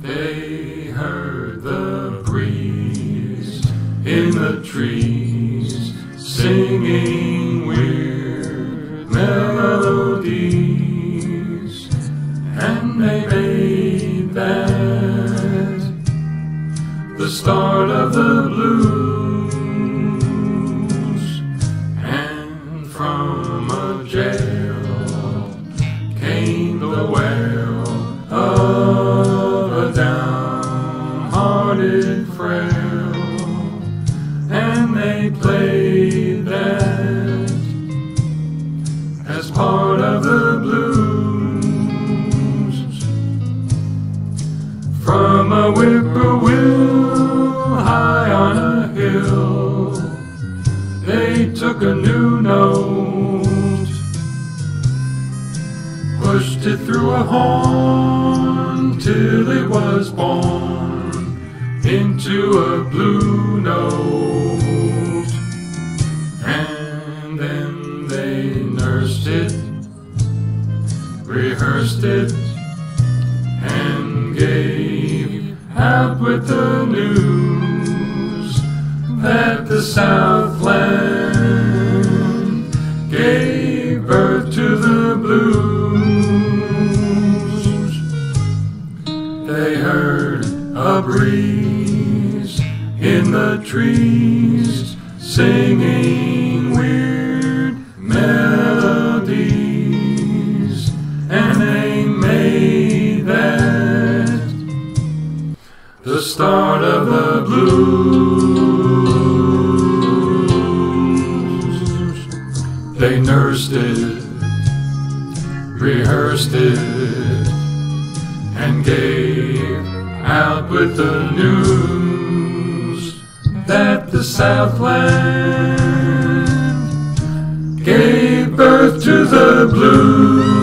They heard the breeze in the trees singing weird melodies, and they made that the start of the blues. And from a jail came the wail of a downhearted frail, and they played that as part of the blues. From a a new note pushed it through a horn till it was born into a blue note. And then they nursed it, rehearsed it, and gave out with the news that the Southland gave birth to the blues. They heard a breeze in the trees singing weird melodies, and they made that the start of the blues. Nursed it, rehearsed it, and gave out with the news that the Southland gave birth to the blues.